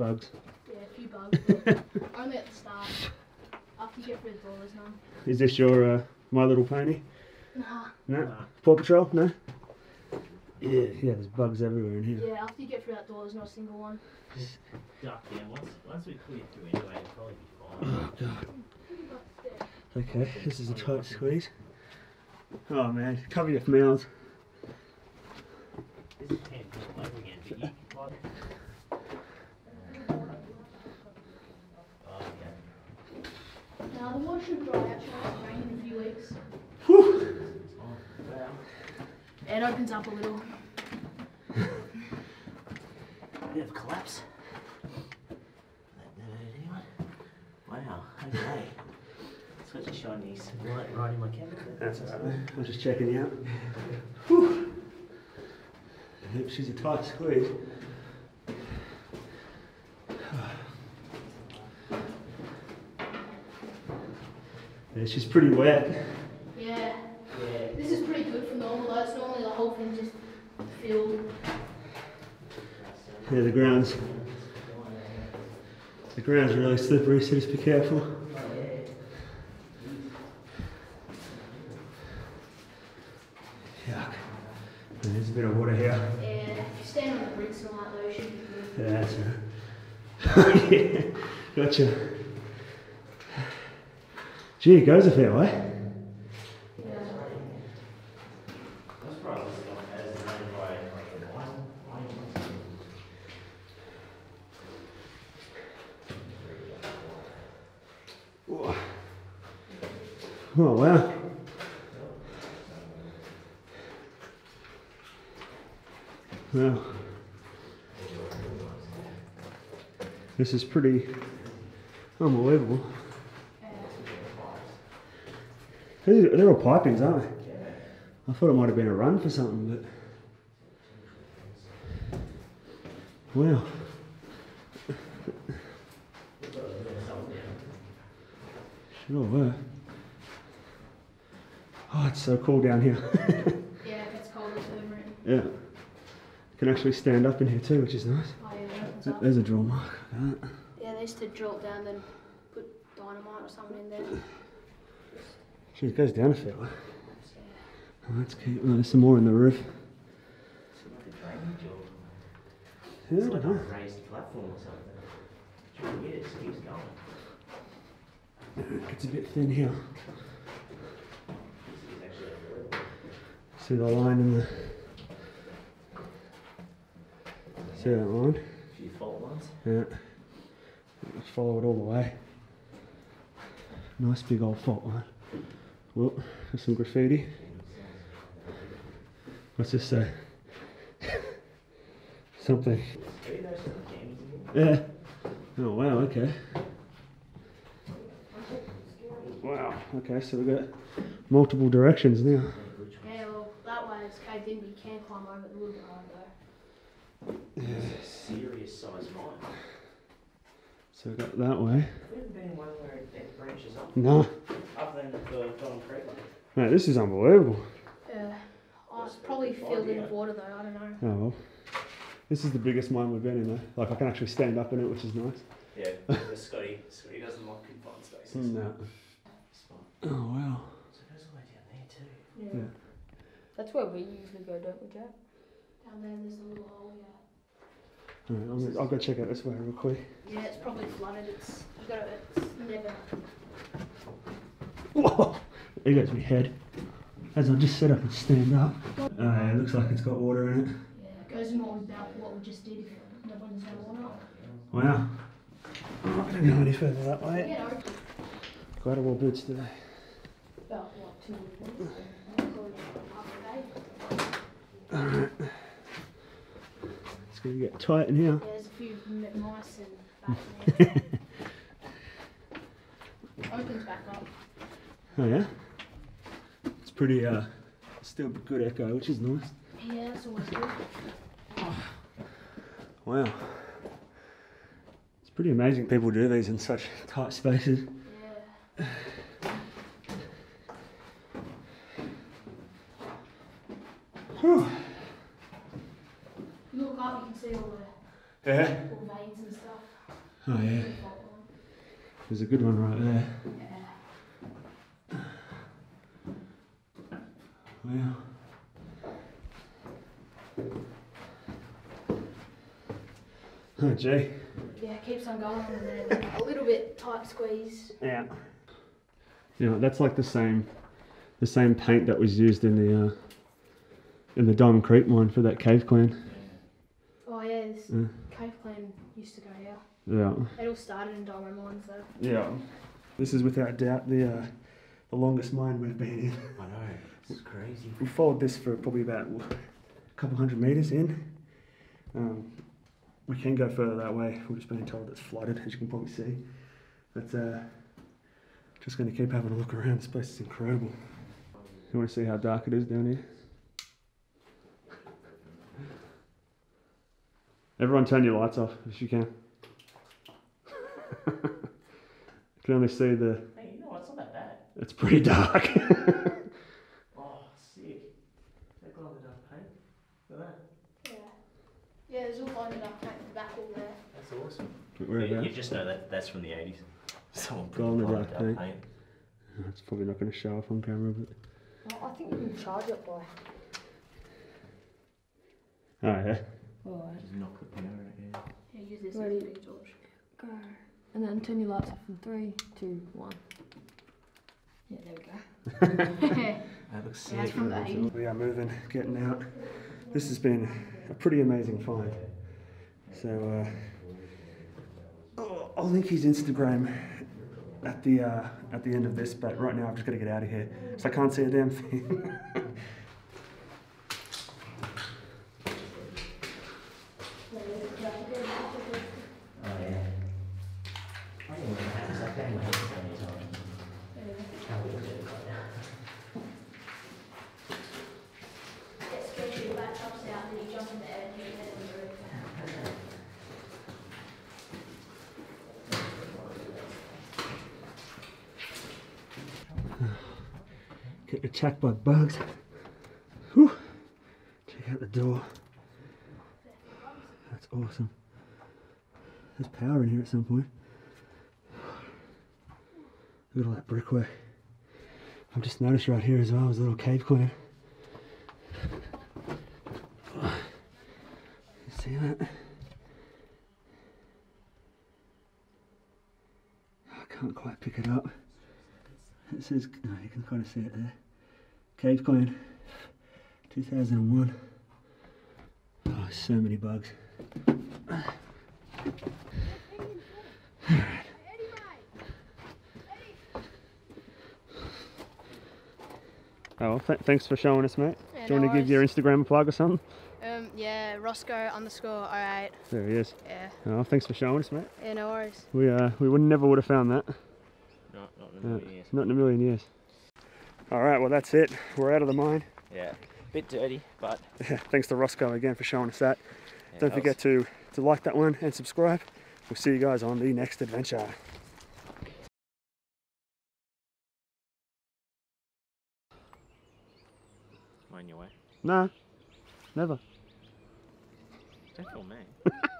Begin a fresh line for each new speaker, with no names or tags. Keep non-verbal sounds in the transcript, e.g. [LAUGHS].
Yeah, bugs.
Yeah, a few bugs, but only at the start. After you get through the door, none.
Is this your uh, My Little Pony?
Nah.
No.
Nah.
Paw Patrol? No. Yeah, yeah. There's bugs everywhere in here.
Yeah, after you get through that door, there's not a single one.
Duck, yeah, once, once we clear through anyway, it'll probably be fine.
Oh god. Okay, this is a tight squeeze. Oh man, cover your mouths.
This is ten all over again, but you, like... Oh, yeah.
Now the water should dry out, should have rain in a few weeks.
Whew.
Oh, wow.
It opens up a little. [LAUGHS]
Bit of collapse. That never hurt anyone. Wow, okay. Such a shiny light right in my camera.
That's alright. I'm just checking you out. Whew. Yep, she's a tight squeeze. [SIGHS] Yeah, she's pretty wet.
Yeah.
Yeah.
This is pretty good for normal though. It's normally the whole thing just filled.
Yeah, the ground's the ground's really slippery, so just be careful. Yuck. There's a bit of water here.
Yeah. If you stand on the bricks and that though, you should be.
Yeah, that's right. [LAUGHS] gotcha. Gee, it goes a fair way.
Yeah.
That's probably not as known by like wine. wine.
Oh, Oh, wow. Wow. This is pretty unbelievable. They're all pipings, aren't they? I thought it might have been a run for something, but. Wow. Sure were. It's so cool down here. [LAUGHS]
Yeah, it's cold, it's over it.
yeah. Can actually stand up in here too, which is nice.
Oh yeah, it opens up.
There's a drill mark. Look that.
Yeah, they used to drill it down, then put dynamite or something in there.
Gee, it goes down a fair way. Oh, that's cute. Oh, there's some more in the roof.
It's like a
Yeah,
it's like a raised platform or something. It's weird, it just keeps going.
It's a bit thin here.
This is actually unbelievable.
See the line in the. See that line?
A few fault lines.
Yeah. Let's follow it all the way. Nice big old fault line. Well, there's some graffiti. What's this say? [LAUGHS] Something.
Maybe there's some games in here.
Yeah. Oh wow. Okay. Wow. Okay, so we've got multiple directions now.
Yeah, well, that way caved in, but you can climb over it a little bit hard though.
It's a serious size mine.
So we've got that way.
Have you been one where it branches off?
No.
Other than the Don Creek one?
Mate, this is unbelievable.
Yeah. Oh, it's probably filled in with water though, I don't know.
Oh well. This is the biggest mine we've been in though. Like I can actually stand up in it, which is nice.
Yeah, [LAUGHS] the Scotty, Scotty doesn't like confined spaces.
No. Oh wow.
So it goes all the way down there too.
Yeah.
Yeah.
That's where we usually go, don't we, Jack? Down there, there's a little hole, yeah.
Alright, I'm gonna, I'll go check out this way real quick.
Yeah, it's probably flooded. It's you gotta. It's never.
Whoa! There goes my head. As I just sit up and stand up. Oh yeah, it looks like it's got water in it.
Yeah, it goes more what about what we just did. If no one's no water.
Wow. I'm not gonna go any further that way.
Yeah, no,
Glad I wore boots today.
about what two minutes. Probably half a day.
Alright. It's gonna get tight in here.
Yeah, there's a few mice and bats. [LAUGHS] Opens back up.
Oh yeah? It's pretty uh still good echo, which is nice.
Yeah, that's always good.
Wow. It's pretty amazing people do these in such tight spaces.
Yeah.
Whew.
You look up, you can see all
Yeah.
All veins and stuff.
Oh yeah. There's a good one right there.
Yeah.
Wow. Oh gee.
Yeah, it keeps on going and then a little bit tight squeeze.
Yeah. Yeah, that's like the same, the same paint that was used in the, uh, in the Diamond Creek mine for that cave clan.
Oh yeah, this
Yeah.
cave clan used to go here.
Yeah.
It all started in diamond mines though.
Yeah. This is without doubt the, uh, the longest mine we've been in.
I know. This is crazy.
We followed this for probably about a couple hundred meters in. Um, we can go further that way. We're just being told it's flooded, as you can probably see. But uh, just going to keep having a look around. This place is incredible. You want to see how dark it is down here? Everyone, turn your lights off if you can. you can only see the.
Hey, you know what? It's not that bad.
It's pretty dark. [LAUGHS]
Oh, sick. That glow in the dark paint. Look at that.
Yeah. Yeah, there's all kind of dark paint in the back wall there.
That's awesome.
Where
You,
about?
you just know that that's from the 80s. [LAUGHS] Someone put
Glow in the dark paint. It's probably not going to show up on camera, but.
Well, I think you can charge it by.
Oh, yeah.
Alright.
Just knock the power out, yeah.
Yeah, use this
Ready?
as a big torch.
Go. And then turn your lights off in three, two, one.
Yeah, there we go. [LAUGHS] [LAUGHS]
That looks
Yeah, it's from the 80s.
We are moving, getting out. This has been a pretty amazing find. So, uh, oh, I'll link his Instagram at the uh, at the end of this. But right now, I've just got to get out of here, so I can't see a damn thing. [LAUGHS]
Oh, yeah. I don't know what happens. I bang my head so many times. How we do it right now.
Especially your back chops out and you jump in the air and hit your head on the roof.
Get attacked by bugs. Whew. Check out the door. That's awesome. There's power in here at some point. Look at all that brickwork. I've just noticed right here as well is a little cave. You see that? I can't quite pick it up. It says, no, you can kind of see it there. Cave Clan, 2001. Oh, so many bugs. Oh, well, th- thanks for showing us, mate.
Yeah,
Do you
no
want to give your. Instagram a plug or something?
Um, yeah, Roscoe underscore 08.
There he is.
Yeah,
Oh, thanks for showing us, mate.
yeah, no worries.
We uh, we would never would have found that.
No, not in a
Uh,
years.
not in a million years. All right, well that's it. We're out of the mine.
Yeah. A bit dirty, but.
Yeah, Thanks to Roscoe again for showing us that.
yeah,
Don't
that
forget
was-
to, to like that one and subscribe. We'll see you guys on the next adventure.
Mind your way.
Nah, never.
Don't me. [LAUGHS]